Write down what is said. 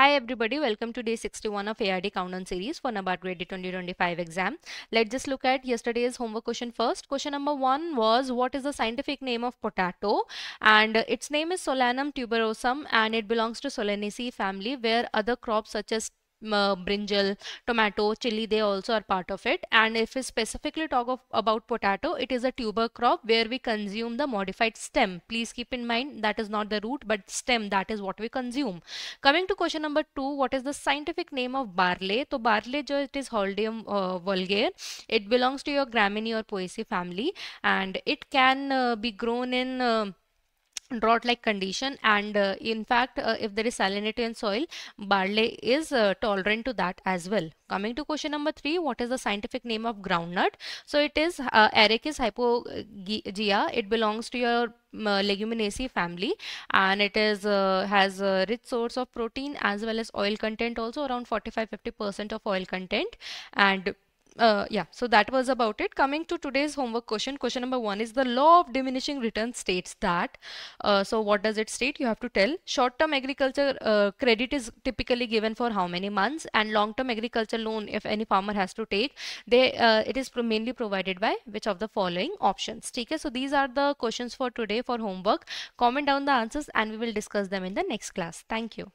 Hi everybody, welcome to day 61 of ARD Countdown series for NABARD Grade 2025 exam. Let's just look at yesterday's homework question first. Question number one was what is the scientific name of potato? And its name is Solanum tuberosum and it belongs to Solanaceae family where other crops such as uh, brinjal, tomato, chili, they also are part of it. And if we specifically talk of, about potato, it is a tuber crop where we consume the modified stem. Please keep in mind that is not the root but stem that is what we consume. Coming to question number two, what is the scientific name of barley? So barley jo it is Hordeum uh, vulgare. It belongs to your Gramineae or Poaceae family and it can uh, be grown in uh, drought like condition and uh, in fact uh, if there is salinity in soil barley is uh, tolerant to that as well. Coming to question number 3 what is the scientific name of groundnut so it is uh, Arachis hypogaea it belongs to your uh, leguminaceae family and it is uh, has a rich source of protein as well as oil content also around 45 50 percent of oil content. And uh, yeah so that was about it. Coming to today's homework question question number one is the law of diminishing return states that uh, so what does it state? You have to tell. Short-term agriculture uh, credit is typically given for how many months? And long-term agriculture loan if any farmer has to take they uh, it is mainly provided by which of the following options? Okay so these are the questions for today for homework. Comment down the answers and we will discuss them in the next class. Thank you